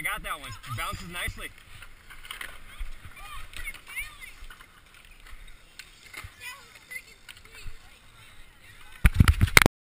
I got that one. Bounces nicely.